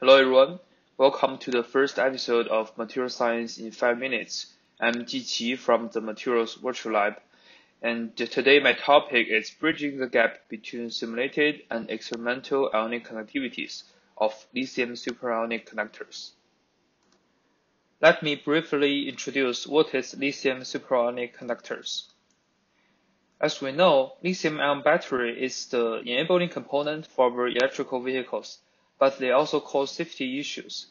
Hello everyone, welcome to the first episode of Material Science in 5 Minutes. I'm Ji Qi from the Materials Virtual Lab, and today my topic is bridging the gap between simulated and experimental ionic conductivities of lithium superionic conductors. Let me briefly introduce what is lithium superionic conductors. As we know, lithium-ion battery is the enabling component for our electrical vehicles but they also cause safety issues,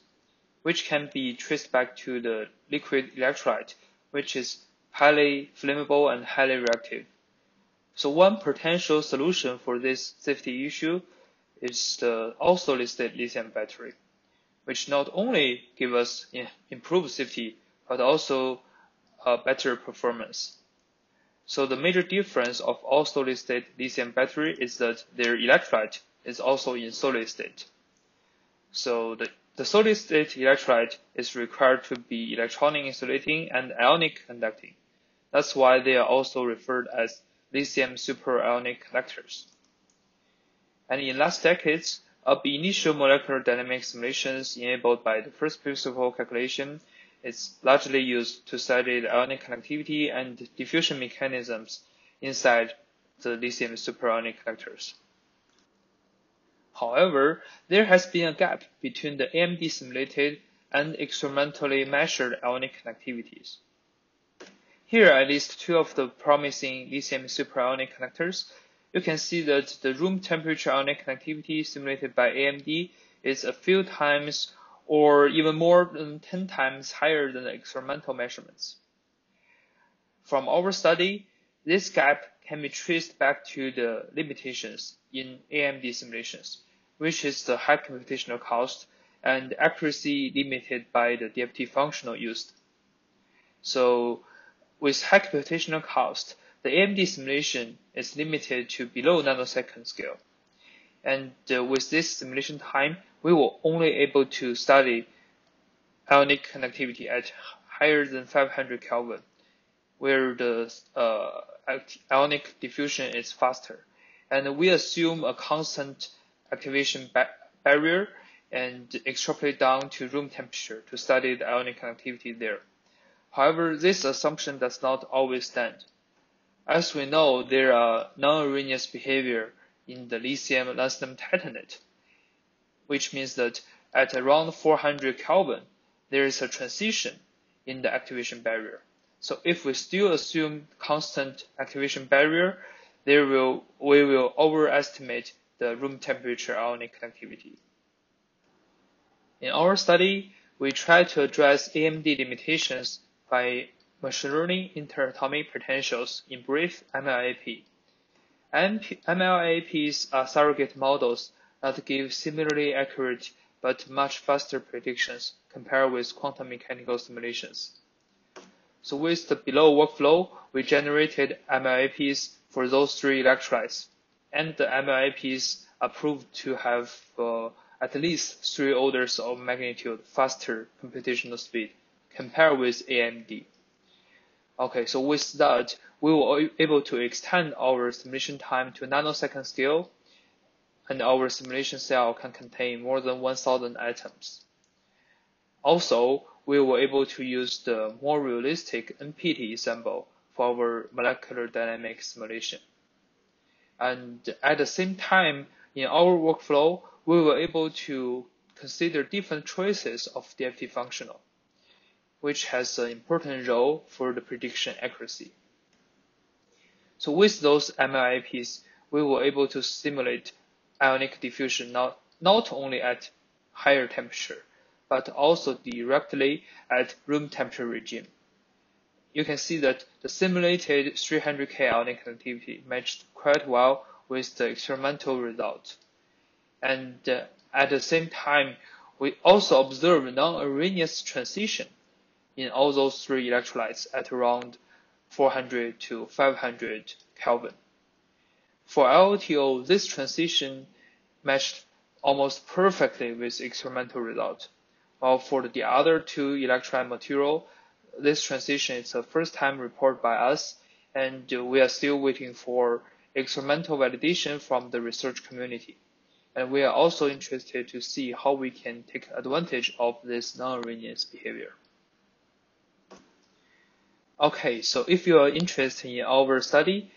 which can be traced back to the liquid electrolyte, which is highly flammable and highly reactive. So one potential solution for this safety issue is the all solid state lithium battery, which not only give us improved safety, but also a better performance. So the major difference of all solid state lithium battery is that their electrolyte is also in solid state. So the, the solid state electrolyte is required to be electronic insulating and ionic conducting. That's why they are also referred as lithium superionic conductors. And in last decades, ab initio molecular dynamics simulations enabled by the first principle calculation is largely used to study the ionic conductivity and diffusion mechanisms inside the lithium superionic conductors. However, there has been a gap between the AIMD simulated and experimentally measured ionic conductivities. Here I list two of the promising lithium superionic conductors. You can see that the room temperature ionic conductivity simulated by AIMD is a few times or even more than 10 times higher than the experimental measurements. From our study, this gap can be traced back to the limitations in AIMD simulations, which is the high computational cost and accuracy limited by the DFT functional used. So with high computational cost, the AIMD simulation is limited to below nanosecond scale. And uh, with this simulation time, we were only able to study ionic conductivity at higher than 500 Kelvin, where the uh, ionic diffusion is faster. And we assume a constant activation ba barrier and extrapolate down to room temperature to study the ionic conductivity there. However, this assumption does not always stand. As we know, there are non-Arrhenius behavior in the lithium lanthanum titanate, which means that at around 400 Kelvin, there is a transition in the activation barrier. So if we still assume constant activation barrier, there will, we will overestimate the room temperature ionic conductivity. In our study, we try to address AIMD limitations by machine learning interatomic potentials in brief MLAP. MLAPs are surrogate models that give similarly accurate but much faster predictions compared with quantum mechanical simulations. So with the below workflow, we generated MLAPs for those three electrolytes, and the are proved to have uh, at least three orders of magnitude faster computational speed compared with AIMD. Okay, so with that, we were able to extend our simulation time to nanosecond scale, and our simulation cell can contain more than 1000 atoms. Also, we were able to use the more realistic NPT ensemble for our molecular dynamics simulation. And at the same time, in our workflow, we were able to consider different choices of DFT functional, which has an important role for the prediction accuracy. So with those MLAPs, we were able to simulate ionic diffusion not, not only at higher temperature, but also directly at room temperature regime. You can see that the simulated 300 K ionic conductivity matched quite well with the experimental result. And uh, at the same time, we also observe non-Arrhenius transition in all those three electrolytes at around 400 to 500 Kelvin. For LTO, this transition matched almost perfectly with experimental result. While for the other two electrolyte material, this transition is the first time reported by us, and we are still waiting for experimental validation from the research community. and we are also interested to see how we can take advantage of this non-Arrhenius behavior. Okay, so if you are interested in our study,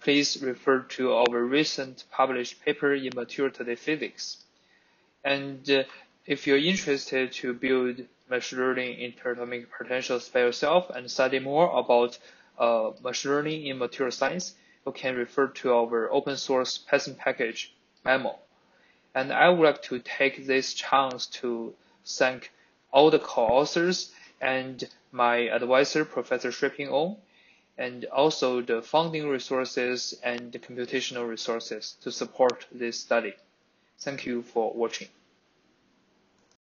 please refer to our recent published paper in Material Today Physics. And uh, if you're interested to build machine learning interatomic potentials by yourself and study more about uh, machine learning in material science, you can refer to our open source Python package maml. And I would like to take this chance to thank all the co-authors and my advisor, Professor Shyue Ping Ong, and also the funding resources and the computational resources to support this study. Thank you for watching.